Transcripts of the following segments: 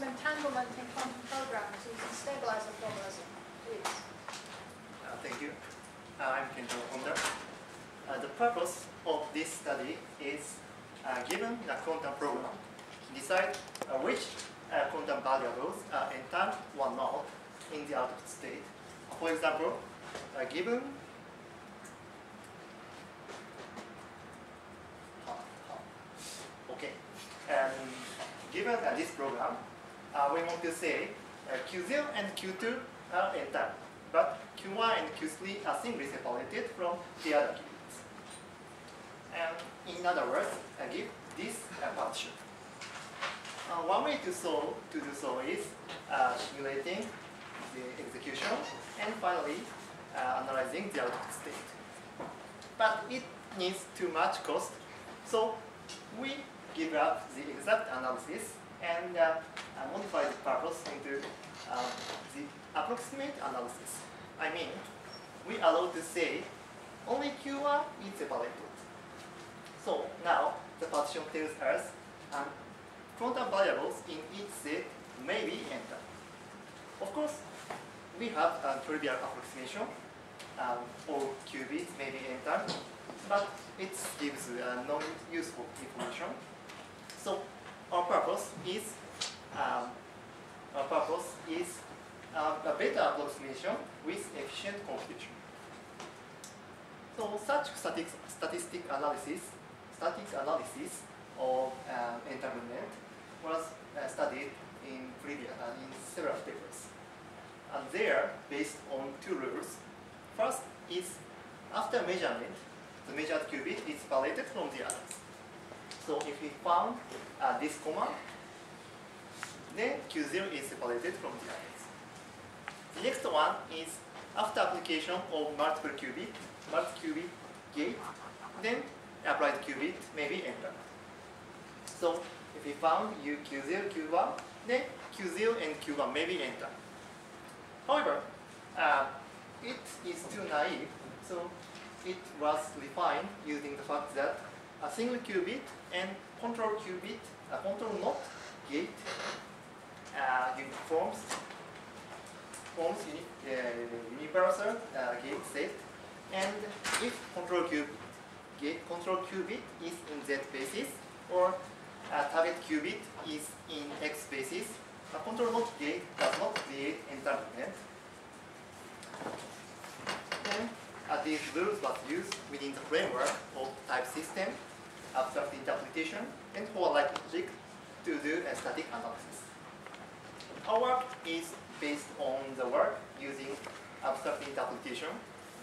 quantum entanglement in quantum programs using stabilizer formalism, please. Uh, thank you. Uh, I'm Kentaro Honda. Uh, the purpose of this study is uh, given the quantum program, decide uh, which uh, quantum variables are entangled or not in the output state. For example, given okay, and given uh, this program, uh, we want to say uh, Q0 and Q2 are entered, but Q1 and Q3 are singly separated from the other qubits. And in other words, I give this uh, partition. Uh, one way to solve to do so is uh, simulating the execution and finally uh, analyzing the output state. But it needs too much cost, so we give up the exact analysis and uh, uh, modify the purpose into uh, the approximate analysis. I mean, we allow to say only Q1 is a separated. So now the partition tells us um, quantum variables in each set may be entered. Of course, we have a trivial approximation. Um, all qubits may be entered, but it gives uh, non-useful information. So our purpose is um, purpose is uh, a better approximation with efficient computation. So such statistic analysis, static analysis of um, entanglement was uh, studied in previous uh, in several papers. And they are based on two rules. First is after measurement, the measured qubit is separated from the others. So if we found uh, this command, then Q0 is separated from the others. The next one is after application of multiple qubit, multi-qubit gate, then applied qubit may be entered. So if we found U Q0, Q1, then Q0 and Q1 may be entered. However, uh, it is too naive, so it was refined using the fact that a single qubit and control qubit, a control not gate uh, forms forms uni uh, universal uh, gate set, and if control qubit gate control qubit is in z basis or target qubit is in x basis, a control not gate does not create entanglement. Then uh, these rules was used within the framework of type system, abstract interpretation, and Hoare logic to do a static analysis. Our work is based on the work using abstract interpretation,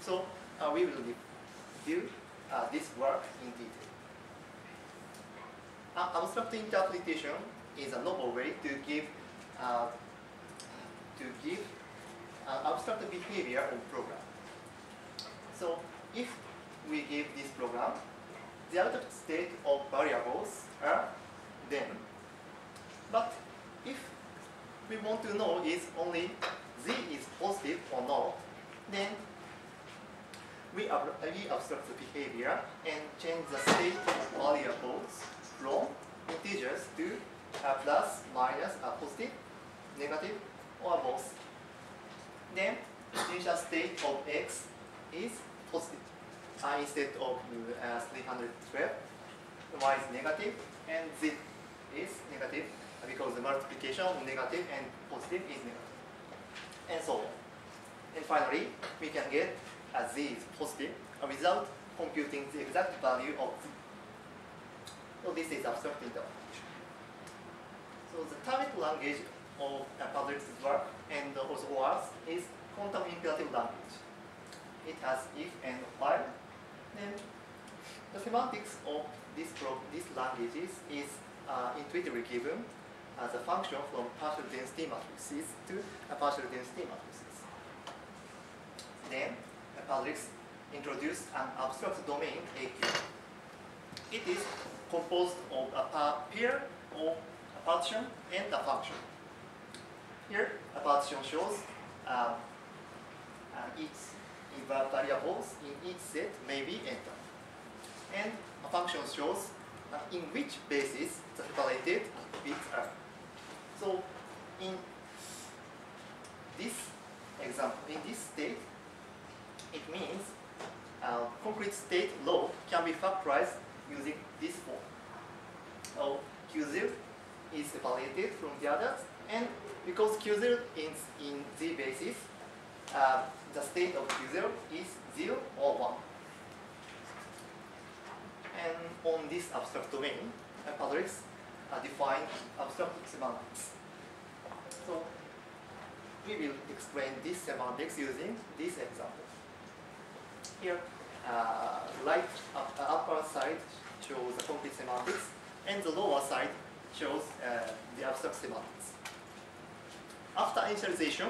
so uh, we will review uh, this work in detail. Uh, abstract interpretation is a novel way to give uh, to give uh, abstract behavior of program. So if we give this program, the output state of variables are them. But if we want to know is only z is positive or not, then we, we abstract the behavior and change the state of variables from integers to a plus, minus, a positive, negative, or both. Then the initial state of x is positive uh, instead of uh, 312. Y is negative and z is negative because the multiplication of negative and positive is negative. And so on. And finally, we can get z is positive without computing the exact value of z. So this is abstract interpretation. So the target language of uh, Perdrix work and also ours is quantum imperative language. It has if and while. Then the semantics of this these languages is uh, intuitively given as a function from partial density matrices to a partial density matrices. Then the Perdrix introduced an abstract domain AQ. It is composed of a pair of a partition and a function. Here, a partition shows um, uh, each variables in each set may be entered. And a function shows uh, in which basis the separated bits are. So in this example, in this state, it means uh, concrete state law can be factorized using this form. So Q0 is separated from the others, and because Q0 is in Z basis, the state of Q0 is 0 or 1. And on this abstract domain, Perdrix uh, define abstract semantics. So we will explain this semantics using this example. Here, uh, right up, uh, upper side shows the concrete semantics, and the lower side shows uh, the abstract semantics. After initialization,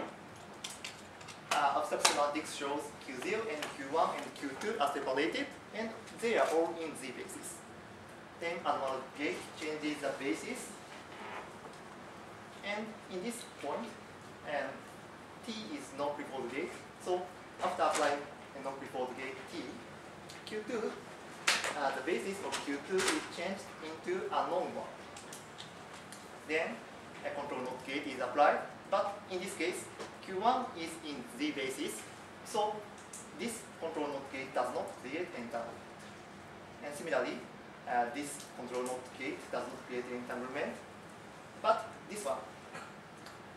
uh, abstract semantics shows Q0 and Q1 and Q2 are separated, and they are all in Z basis. Then anomaly gate changes the basis, and in this point, um, T is non-Clifford gate. So after applying a non-Clifford gate T, Q2, uh, the basis of Q2 is changed into a known one. Then a control not gate is applied, but in this case, Q1 is in Z basis, so this control not gate does not create entanglement. And similarly, uh, this control not gate does not create entanglement, but this one,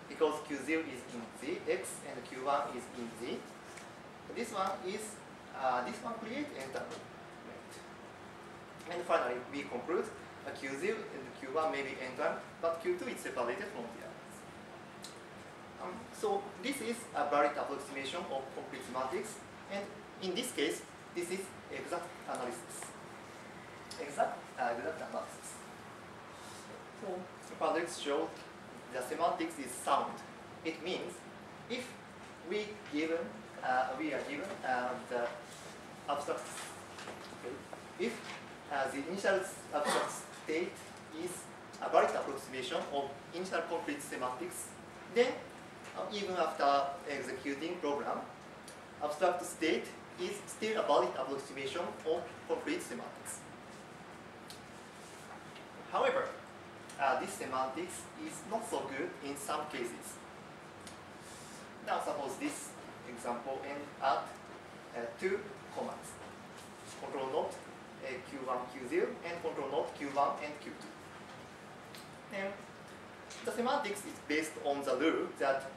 because Q0 is in Z, X, and Q1 is in Z, this one is, uh, this one creates entanglement. And finally, we conclude uh, Q0 and Q1 may be entangled, but Q2 is separated from the others. Um, so this is a valid approximation of concrete semantics, and in this case, this is exact analysis. Exact, uh, exact analysis. So the Patrick showed the semantics is sound. It means if we given uh, we are given uh, the abstract okay, if uh, the initial abstract state is a valid approximation of initial concrete semantics, then even after executing program, abstract state is still a valid approximation of concrete semantics. However, uh, this semantics is not so good in some cases. Now suppose this example end at uh, two commands, control not uh, Q1, Q0, and control not Q1 and Q2. And the semantics is based on the rule that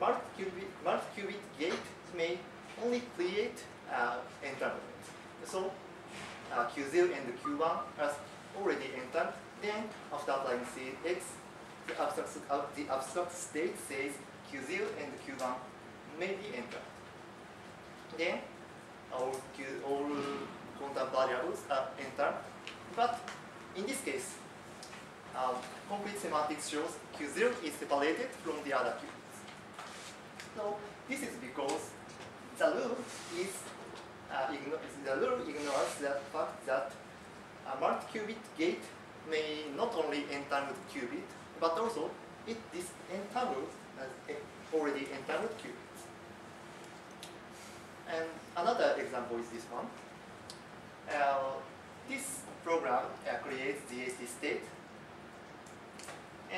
multi-qubit, multi-qubit gate may only create uh, entanglement. So uh, Q0 and Q1 are already entangled. Then after applying CX, the abstract, uh, the abstract state says Q0 and Q1 may be entangled. Then all, Q, all quantum variables are entangled. But in this case, um, concrete semantics shows Q0 is separated from the other qubits. So this is because the rule is uh, the rule ignores the fact that a multi-qubit gate may not only entangle the qubit, but also it disentangles as already entangled qubits. And another example is this one. Uh, this program uh, creates the AC state,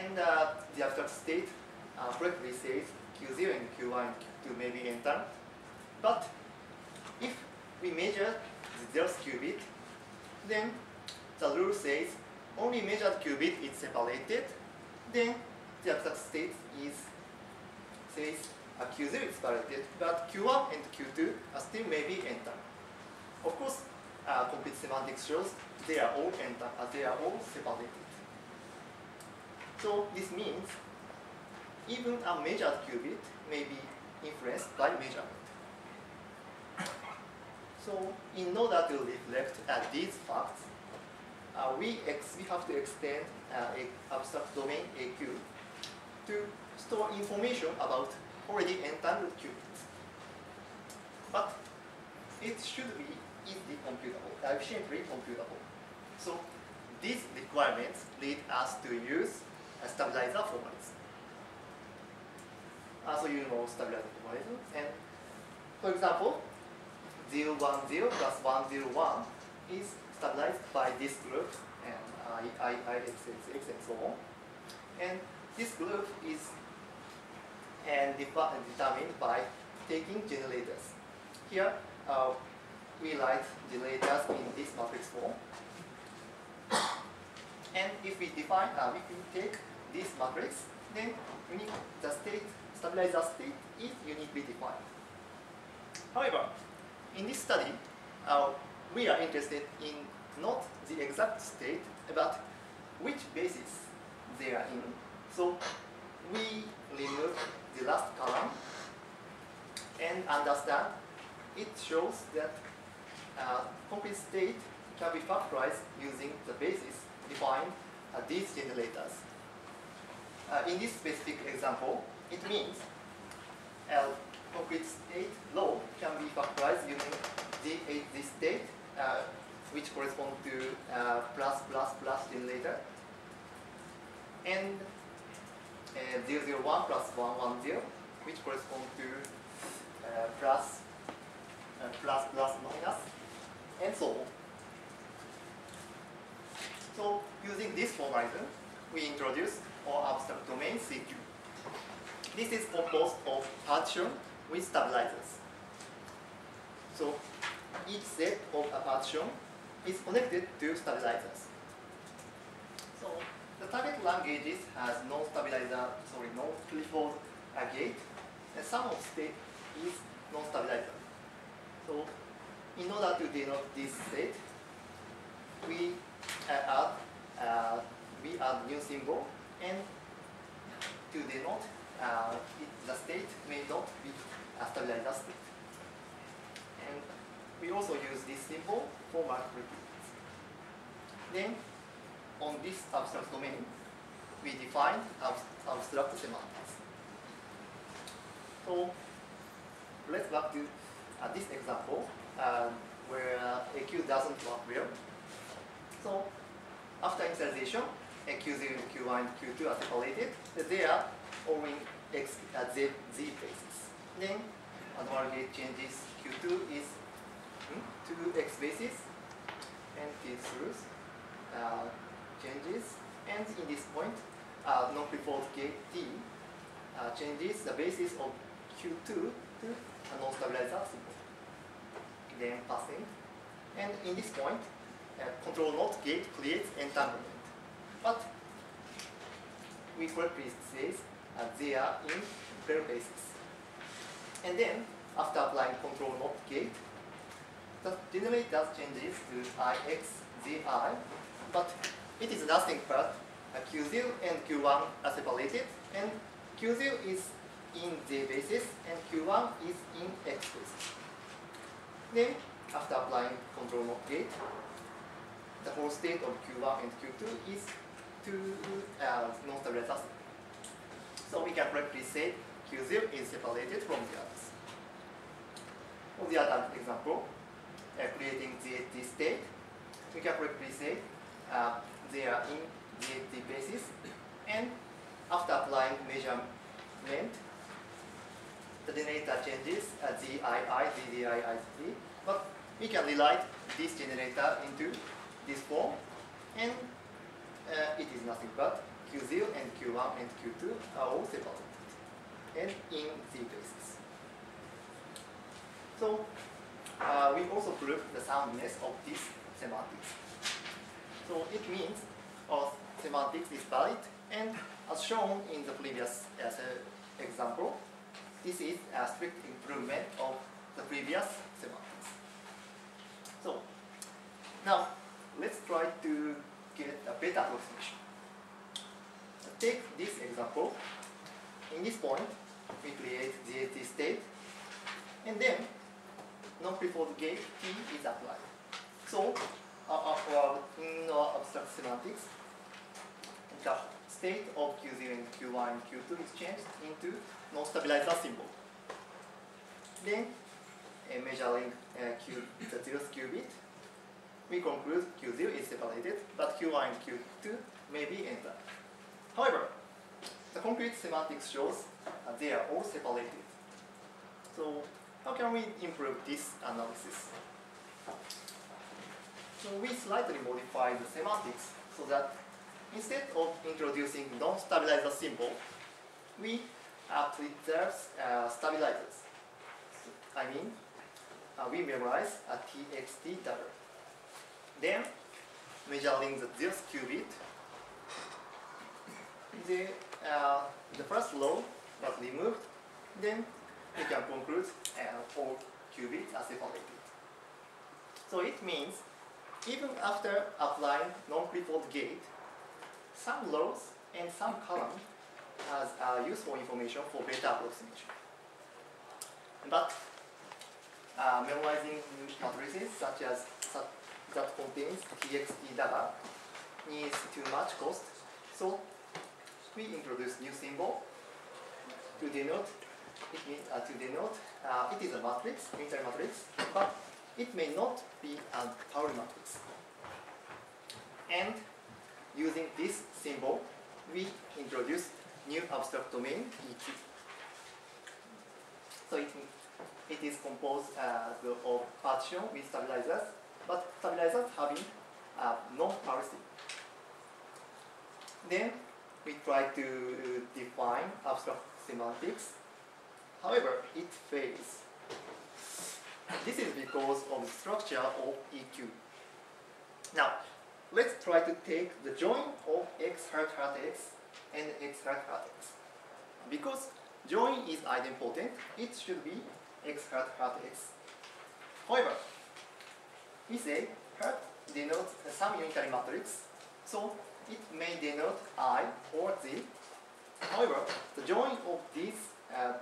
and uh, the abstract state uh, correctly says Q0 and Q1 and Q2 may be entangled. But if we measure the zeroth qubit, then the rule says only measured qubit is separated, then the abstract state is says a Q0 is separated, but Q1 and Q2 are still may be entangled. Of course, uh, complete semantics shows they are all entangled, uh, they are all separated. So this means even a measured qubit may be influenced by measurement. So in order to reflect uh, these facts, uh, we, we have to extend uh, a abstract domain AQ to store information about already entangled qubits. But it should be easily computable, efficiently computable. So these requirements lead us to use a stabilizer formalism. Uh, so you know stabilizer formalism. And for example, 0, 1, 0 plus 1, 0, 1 is stabilized by this group and I, I, I, X, X, X, and so on. And this group is and determined by taking generators. Here, uh, we write generators in this matrix form. And if we define, uh, if we take this matrix, then the state, stabilizer state is uniquely defined. However, in this study, uh, we are interested in not the exact state, but which basis they are in. So we remove the last column and understand it shows that uh, complete state can be factorized using the basis defined uh, these generators. Uh, in this specific example, it means a concrete state law can be factorized using the, the state uh, which correspond to uh, plus plus plus generator and uh, 001 plus 110 which correspond to uh, plus, uh, plus plus minus and so on. So using this formalism, we introduce our abstract domain CQ. This is composed of partition with stabilizers. So each set of a partition is connected to stabilizers. So the target languages has no stabilizer, sorry, no Clifford gate, and some of state is non-stabilizer. So in order to denote this state, we uh, add uh, we add new symbol and to denote uh, it, the state may not be a stabilizer state. And we also use this symbol for mark repeats. Then on this abstract domain, we define abs abstract semantics. So let's back to uh, this example uh, where AQ doesn't work well. So after initialization, Q0 and Q1 and Q2 are separated. They are all in X, uh, Z, Z basis. Then normal gate changes Q2 is hmm, to X basis and T throughs uh, changes. And in this point, uh, non-Clifford gate T uh, changes the basis of Q2 to a non-stabilizer symbol. Then passing. And in this point, uh, control not gate creates entanglement. But we correctly says uh, they are in pair basis. And then after applying control not gate, the generator changes to ix zi, but it is nothing but uh, q0 and q1 are separated, and q0 is in z basis and q1 is in x basis. Then after applying control not gate, the whole state of Q1 and Q2 is to uh, non-stabilizer. So we can correctly say Q0 is separated from the others. For the other example, uh, creating the state, we can correctly say uh, they are in the basis, and after applying measurement, the generator changes uh, ZII, ZDII, but we can rewrite this generator into this form, and uh, it is nothing but Q0 and Q1 and Q2 are all separated, and in Z basis. So uh, we also prove the soundness of this semantics. So it means our semantics is valid, and as shown in the previous as example, this is a strict improvement of the previous semantics. So now let's try to get a approximation. Take this example. In this point, we create the AT state, and then non-Clifford gate T is applied. So, uh, uh, in our abstract semantics, the state of Q0 and Q1 and Q2 is changed into non-stabilizer symbol. Then, uh, measuring uh, Q, the zeroth qubit, we conclude Q0 is separated, but Q1 and Q2 may be entered. However, the concrete semantics shows uh, they are all separated. So how can we improve this analysis? So we slightly modify the semantics so that instead of introducing non-stabilizer symbol, we uh, preserve uh, stabilizers. I mean, uh, we memorize a txt double. Then, measuring the zeroth qubit, the, uh, the first row was removed, then we can conclude uh, all qubits are separated. So it means even after applying non-clifford gate, some rows and some columns has uh, useful information for better approximation. But uh, memorizing matrices such as that contains txt data needs too much cost, so we introduce new symbol to denote it means uh, to denote uh, it is a matrix, unitary matrix, but it may not be a Pauli matrix. And using this symbol, we introduce new abstract domain EQ. So it, it is composed uh, of partition with stabilizers, but stabilizers having uh, non-Pauli. Then we try to define abstract semantics. However, it fails. This is because of the structure of EQ. Now, let's try to take the join of x hat hat x and x hat hat x. Because join is idempotent, it should be x hat hat x. However, we say hat denotes some unitary matrix, so it may denote i or z. However, the join of these uh,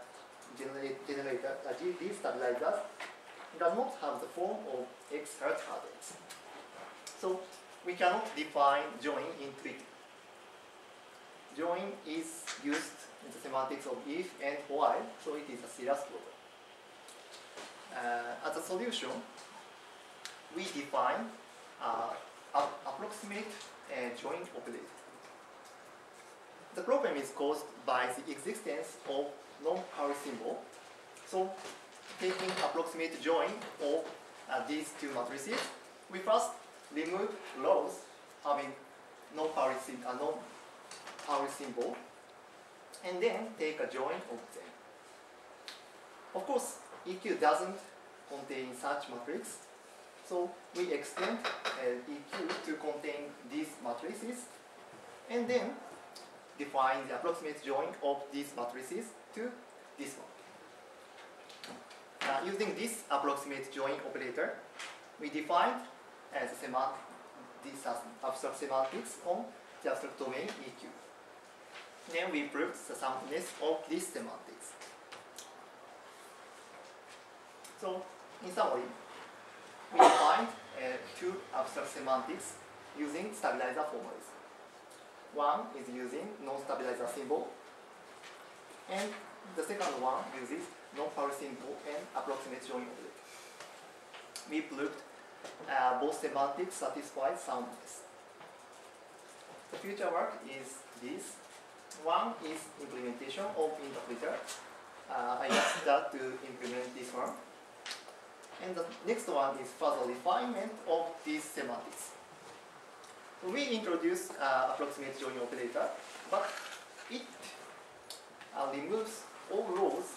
generator, uh, these- stabilizers does not have the form of x hat. So we cannot define join in Twitter. Join is used in the semantics of if and while, so it is a serious problem. Uh, as a solution, we define uh, approximate uh, join operator. The problem is caused by the existence of non-Pauli symbol. So, taking approximate join of uh, these two matrices, we first remove rows having no Pauli sym- uh, symbol, and then take a join of them. Of course, EQ doesn't contain such matrix, so we extend uh, EQ to contain these matrices, and then define the approximate join of these matrices to this one. Uh, using this approximate join operator, we define as semant this abstract semantics on the abstract domain EQ. Then we proved the soundness of this semantics. So, in summary, two abstract semantics using stabilizer formalism. One is using non-stabilizer symbol, and the second one uses non-Pauli symbol and approximate join operator. We proved uh, both semantics satisfy soundness. The future work is this. One is implementation of interpreter. Uh, I just start to implement this one. And the next one is further refinement of these semantics. We introduce uh, approximate join operator, but it uh, removes all rows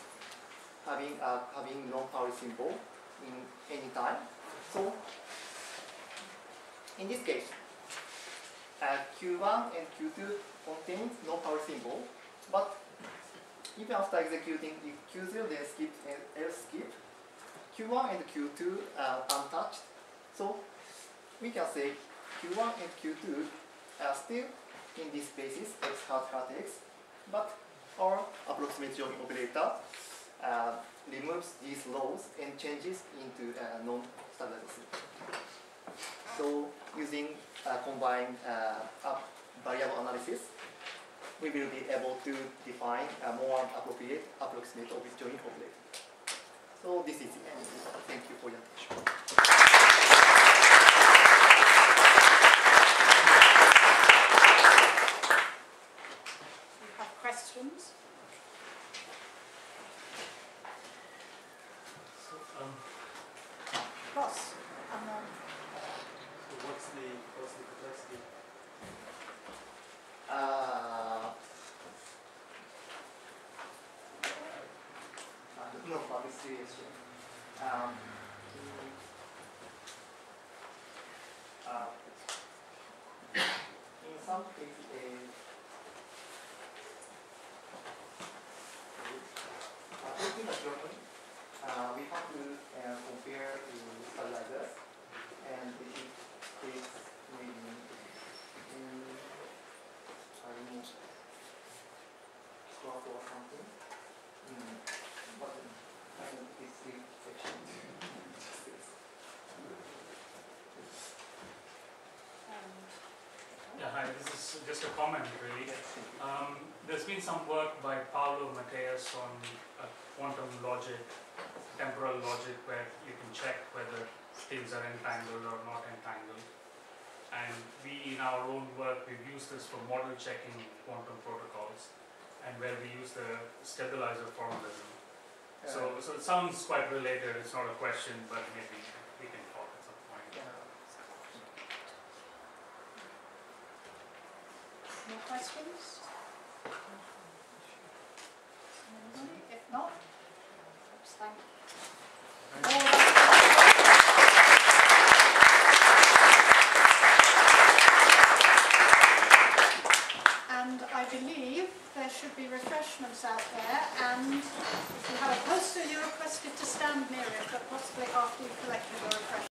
having uh, having non-Pauli symbol in any time. So in this case, uh, Q1 and Q2 contains no Pauli symbol, but even after executing if Q0 then skip and else skip, Q1 and Q2 are untouched. So we can say Q1 and Q2 are still in this basis x hat hat x, but our approximate operator uh, removes these rows and changes into uh, non-stabilized So using uh, combined uh, variable analysis, we will be able to define a more appropriate approximate of operator. So this is end. Thank you for your attention. We have questions? So, um, Ross? And then so what's the, what's the capacity? situation. Um, in, uh, in some cases, uh, uh, taking a journey, uh, we have to compare and it takes maybe in, I don't know, 12 or something. Mm, but I it's. Yeah, hi, this is just a comment really. Um, there's been some work by Paulo Mateus on uh, quantum logic, temporal logic, where you can check whether things are entangled or not entangled. And we, in our own work, we've used this for model checking quantum protocols, and where we use the stabilizer formalism. So, so it sounds quite related. It's not a question, but maybe we can talk at some point. More questions? Anybody? If not, thank